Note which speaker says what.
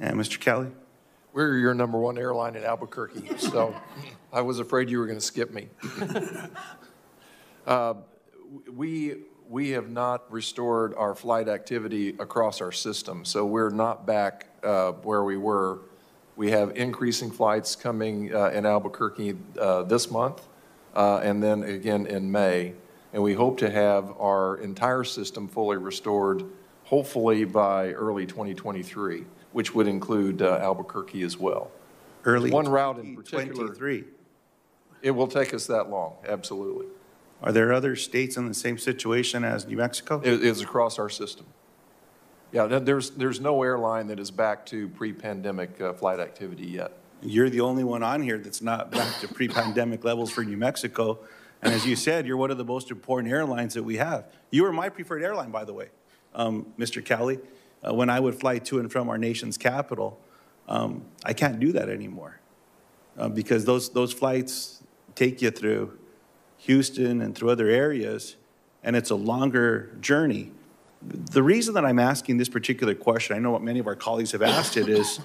Speaker 1: And Mr. Kelly?
Speaker 2: We're your number one airline in Albuquerque, so I was afraid you were going to skip me. Uh, We, we have not restored our flight activity across our system, so we're not back uh, where we were. We have increasing flights coming uh, in Albuquerque uh, this month, uh, and then again in May. And we hope to have our entire system fully restored, hopefully by early 2023, which would include uh, Albuquerque as well.
Speaker 1: Early
Speaker 2: One route in particular.
Speaker 1: 2023.
Speaker 2: It will take us that long, absolutely.
Speaker 1: Are there other states in the same situation as New Mexico?
Speaker 2: It is across our system. Yeah, there's, there's no airline that is back to pre-pandemic uh, flight activity yet.
Speaker 1: You're the only one on here that's not back to pre-pandemic levels for New Mexico. And as you said, you're one of the most important airlines that we have. You are my preferred airline, by the way, um, Mr. Kelly. Uh, When I would fly to and from our nation's capital, um, I can't do that anymore. uh, Because those, those flights take you through Houston and through other areas, and it's a longer journey. The reason that I'm asking this particular question, I know what many of our colleagues have asked it, is